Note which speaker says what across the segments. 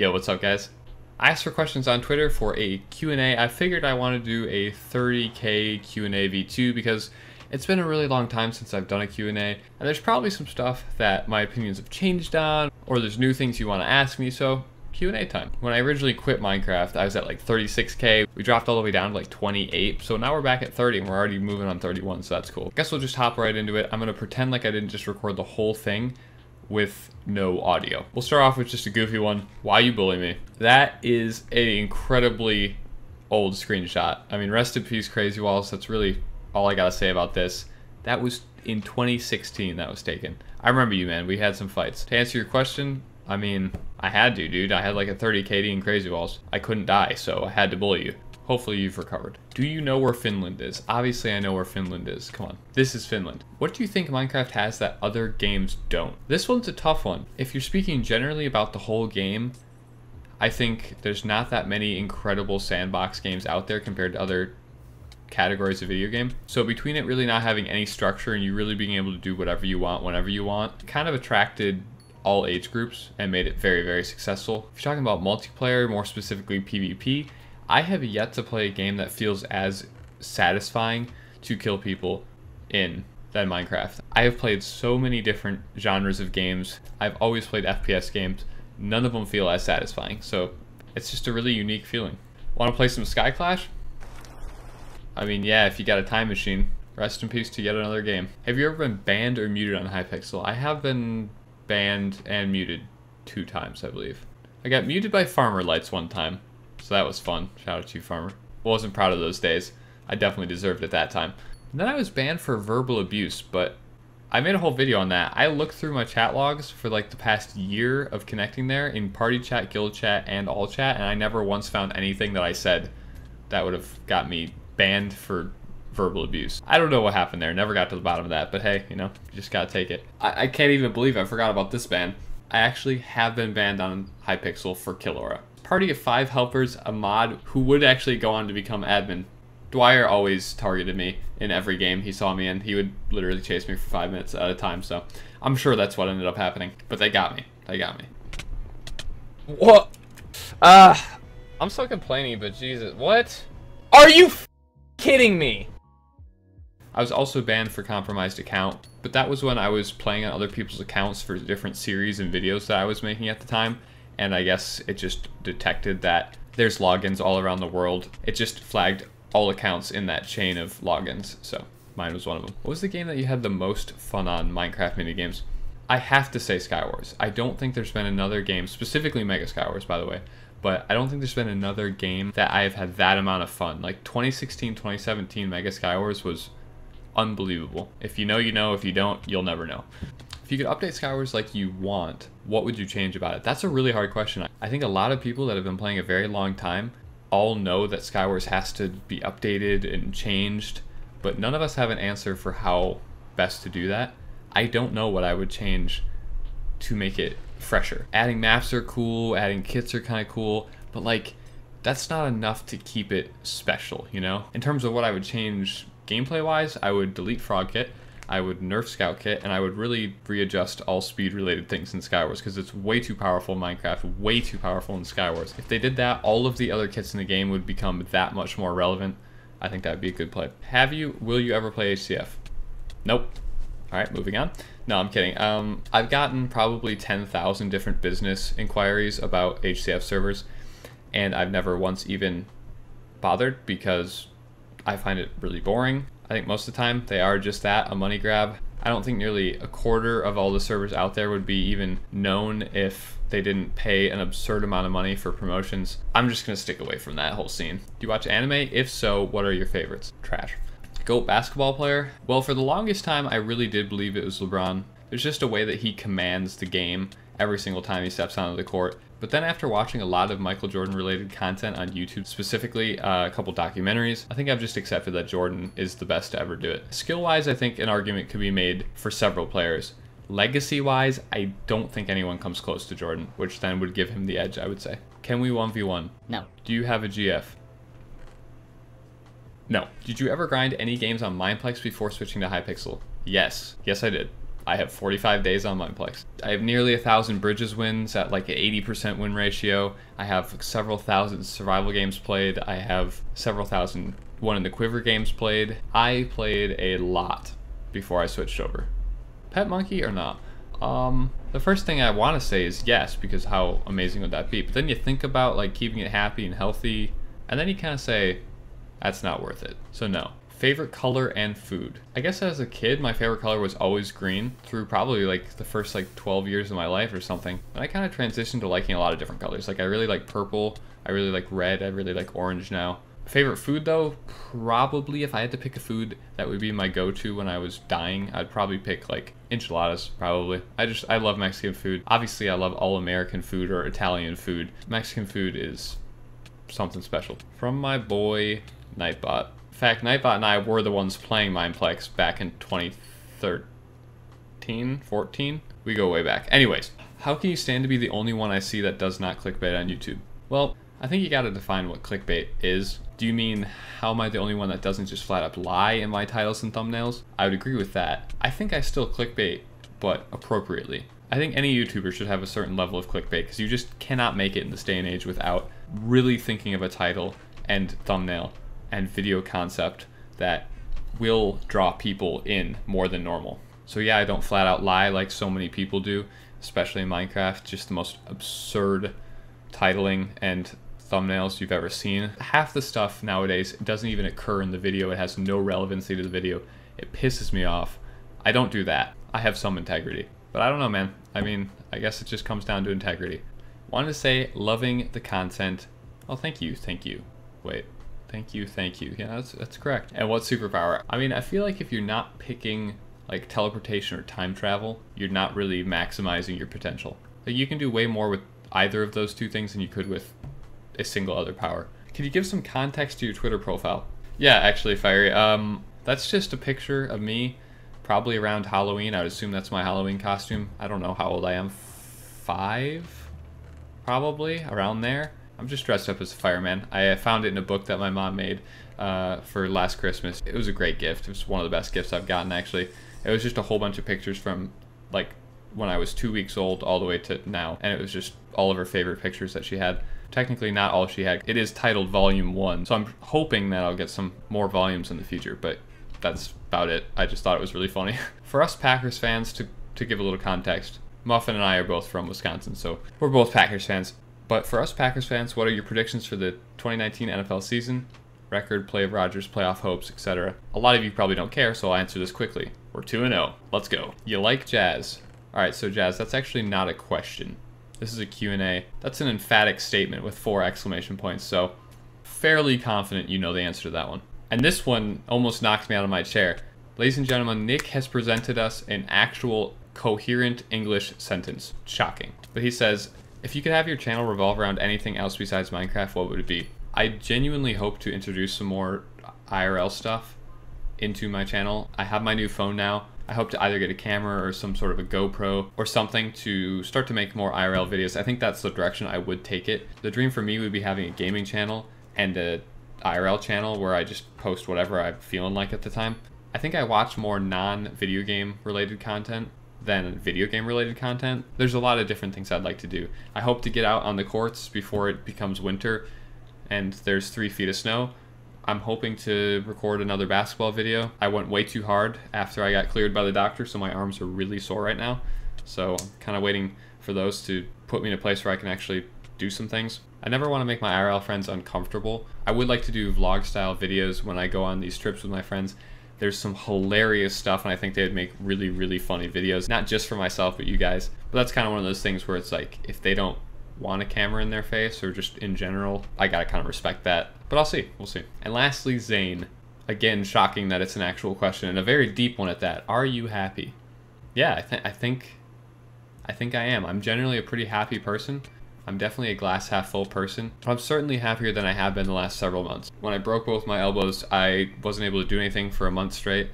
Speaker 1: Yo, what's up guys? I asked for questions on Twitter for a Q&A. I figured I want to do a 30k Q&A V2 because it's been a really long time since I've done a Q&A, and there's probably some stuff that my opinions have changed on, or there's new things you want to ask me, so Q&A time. When I originally quit Minecraft, I was at like 36k. We dropped all the way down to like 28. So now we're back at 30 and we're already moving on 31, so that's cool. Guess we'll just hop right into it. I'm going to pretend like I didn't just record the whole thing with no audio. We'll start off with just a goofy one. Why you bully me? That is a incredibly old screenshot. I mean, rest in peace, Crazy Walls. That's really all I gotta say about this. That was in 2016 that was taken. I remember you, man. We had some fights. To answer your question, I mean, I had to, dude. I had like a 30 KD in Crazy Walls. I couldn't die, so I had to bully you. Hopefully you've recovered. Do you know where Finland is? Obviously I know where Finland is. Come on. This is Finland. What do you think Minecraft has that other games don't? This one's a tough one. If you're speaking generally about the whole game, I think there's not that many incredible sandbox games out there compared to other categories of video game. So between it really not having any structure and you really being able to do whatever you want whenever you want, kind of attracted all age groups and made it very, very successful. If you're talking about multiplayer, more specifically PvP, I have yet to play a game that feels as satisfying to kill people in than Minecraft. I have played so many different genres of games. I've always played FPS games. None of them feel as satisfying. So it's just a really unique feeling. Want to play some Sky Clash? I mean, yeah, if you got a time machine. Rest in peace to yet another game. Have you ever been banned or muted on Hypixel? I have been banned and muted two times, I believe. I got muted by Farmer Lights one time, so that was fun. Shout out to you, Farmer. Wasn't proud of those days. I definitely deserved it that time. And then I was banned for verbal abuse, but I made a whole video on that. I looked through my chat logs for like the past year of connecting there in party chat, guild chat, and all chat, and I never once found anything that I said that would have got me banned for verbal abuse. I don't know what happened there. Never got to the bottom of that, but hey, you know, you just gotta take it. I, I can't even believe I forgot about this ban. I actually have been banned on Hypixel for KillAura. Party of five helpers, a mod who would actually go on to become admin. Dwyer always targeted me in every game he saw me in. He would literally chase me for five minutes at a time, so I'm sure that's what ended up happening. But they got me. They got me. What? Uh, I'm still complaining, but Jesus, what? Are you kidding me? I was also banned for compromised account, but that was when I was playing on other people's accounts for different series and videos that I was making at the time, and I guess it just detected that there's logins all around the world. It just flagged all accounts in that chain of logins, so mine was one of them. What was the game that you had the most fun on Minecraft minigames? I have to say Skywars. I don't think there's been another game, specifically Mega Skywars by the way, but I don't think there's been another game that I have had that amount of fun. Like 2016, 2017 Mega Skywars was unbelievable. If you know, you know. If you don't, you'll never know. If you could update Skywars like you want, what would you change about it? That's a really hard question. I think a lot of people that have been playing a very long time all know that Skywars has to be updated and changed, but none of us have an answer for how best to do that. I don't know what I would change to make it fresher. Adding maps are cool, adding kits are kind of cool, but like that's not enough to keep it special, you know? In terms of what I would change gameplay wise, I would delete Frog Kit, I would nerf Scout Kit, and I would really readjust all speed related things in Skywars because it's way too powerful in Minecraft, way too powerful in Skywars. If they did that, all of the other kits in the game would become that much more relevant. I think that would be a good play. Have you, will you ever play HCF? Nope. All right, moving on. No, I'm kidding. Um, I've gotten probably 10,000 different business inquiries about HCF servers, and I've never once even bothered because I find it really boring. I think most of the time they are just that, a money grab. I don't think nearly a quarter of all the servers out there would be even known if they didn't pay an absurd amount of money for promotions. I'm just gonna stick away from that whole scene. Do you watch anime? If so, what are your favorites? Trash. GOAT basketball player? Well, for the longest time, I really did believe it was LeBron. There's just a way that he commands the game every single time he steps onto the court. But then after watching a lot of Michael Jordan related content on YouTube, specifically uh, a couple documentaries, I think I've just accepted that Jordan is the best to ever do it. Skill wise, I think an argument could be made for several players. Legacy wise, I don't think anyone comes close to Jordan, which then would give him the edge, I would say. Can we 1v1?
Speaker 2: No.
Speaker 1: Do you have a GF? No. Did you ever grind any games on Mineplex before switching to Hypixel? Yes. Yes, I did. I have 45 days on Mineplex. I have nearly a thousand Bridges wins at like an 80% win ratio. I have several thousand survival games played. I have several thousand one in the Quiver games played. I played a lot before I switched over. Pet monkey or not? Um, the first thing I want to say is yes, because how amazing would that be? But then you think about like keeping it happy and healthy, and then you kind of say, that's not worth it. So no. Favorite color and food. I guess as a kid, my favorite color was always green through probably like the first like 12 years of my life or something. And I kind of transitioned to liking a lot of different colors. Like I really like purple, I really like red, I really like orange now. Favorite food though, probably if I had to pick a food that would be my go-to when I was dying, I'd probably pick like enchiladas, probably. I just, I love Mexican food. Obviously I love all American food or Italian food. Mexican food is something special. From my boy, Nightbot. Fact, Nightbot and I were the ones playing Mineplex back in 2013, 14. We go way back. Anyways, how can you stand to be the only one I see that does not clickbait on YouTube? Well, I think you gotta define what clickbait is. Do you mean how am I the only one that doesn't just flat up lie in my titles and thumbnails? I would agree with that. I think I still clickbait, but appropriately. I think any YouTuber should have a certain level of clickbait because you just cannot make it in this day and age without really thinking of a title and thumbnail and video concept that will draw people in more than normal. So yeah, I don't flat out lie like so many people do, especially in Minecraft, just the most absurd titling and thumbnails you've ever seen. Half the stuff nowadays doesn't even occur in the video. It has no relevancy to the video. It pisses me off. I don't do that. I have some integrity. But I don't know, man. I mean, I guess it just comes down to integrity. Wanted to say loving the content. Oh, thank you, thank you. Wait, thank you, thank you. Yeah, that's, that's correct. And what superpower? I mean, I feel like if you're not picking like teleportation or time travel, you're not really maximizing your potential. Like, you can do way more with either of those two things than you could with a single other power. Can you give some context to your Twitter profile? Yeah, actually, Fiery. Um, that's just a picture of me, probably around Halloween. I would assume that's my Halloween costume. I don't know how old I am. Five? Probably, around there. I'm just dressed up as a fireman. I found it in a book that my mom made uh, for last Christmas. It was a great gift. It was one of the best gifts I've gotten, actually. It was just a whole bunch of pictures from, like, when I was two weeks old all the way to now. And it was just all of her favorite pictures that she had. Technically, not all she had. It is titled Volume 1, so I'm hoping that I'll get some more volumes in the future, but that's about it. I just thought it was really funny. For us Packers fans, to, to give a little context, Muffin and I are both from Wisconsin, so we're both Packers fans. But for us Packers fans, what are your predictions for the 2019 NFL season? Record, play of Rodgers, playoff hopes, etc. A lot of you probably don't care, so I'll answer this quickly. We're 2 0. Let's go. You like jazz? Alright, so Jazz, that's actually not a question. This is a Q&A. That's an emphatic statement with four exclamation points, so fairly confident you know the answer to that one. And this one almost knocked me out of my chair. Ladies and gentlemen, Nick has presented us an actual coherent English sentence. Shocking. But he says, if you could have your channel revolve around anything else besides Minecraft, what would it be? I genuinely hope to introduce some more IRL stuff into my channel. I have my new phone now. I hope to either get a camera or some sort of a GoPro or something to start to make more IRL videos. I think that's the direction I would take it. The dream for me would be having a gaming channel and a IRL channel where I just post whatever I'm feeling like at the time. I think I watch more non-video game related content than video game related content. There's a lot of different things I'd like to do. I hope to get out on the courts before it becomes winter and there's three feet of snow. I'm hoping to record another basketball video. I went way too hard after I got cleared by the doctor, so my arms are really sore right now. So I'm kind of waiting for those to put me in a place where I can actually do some things. I never want to make my IRL friends uncomfortable. I would like to do vlog style videos when I go on these trips with my friends. There's some hilarious stuff, and I think they would make really, really funny videos. Not just for myself, but you guys. But that's kind of one of those things where it's like, if they don't want a camera in their face or just in general, I gotta kind of respect that. But I'll see. We'll see. And lastly, Zane. Again, shocking that it's an actual question and a very deep one at that. Are you happy? Yeah, I, th- I think I think I am. I'm generally a pretty happy person. I'm definitely a glass half full person. I'm certainly happier than I have been the last several months. When I broke both my elbows, I wasn't able to do anything for a month straight,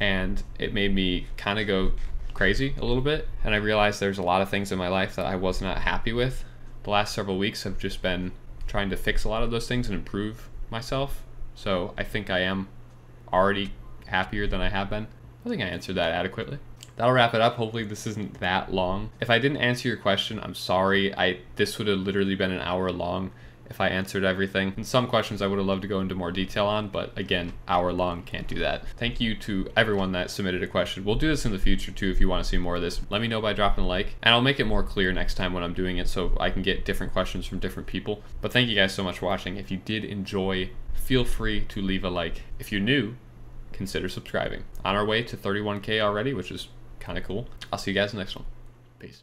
Speaker 1: and it made me kind of go crazy a little bit. And I realized there's a lot of things in my life that I was not happy with. The last several weeks have just been trying to fix a lot of those things and improve myself. So I think I am already happier than I have been. I think I answered that adequately. That'll wrap it up. Hopefully this isn't that long. If I didn't answer your question, I'm sorry. I This would have literally been an hour long if I answered everything. And some questions I would have loved to go into more detail on, but again, hour long, can't do that. Thank you to everyone that submitted a question. We'll do this in the future too if you want to see more of this. Let me know by dropping a like, and I'll make it more clear next time when I'm doing it so I can get different questions from different people. But thank you guys so much for watching. If you did enjoy, feel free to leave a like. If you're new, consider subscribing. On our way to 31k already, which is kind of cool. I'll see you guys next one. Peace.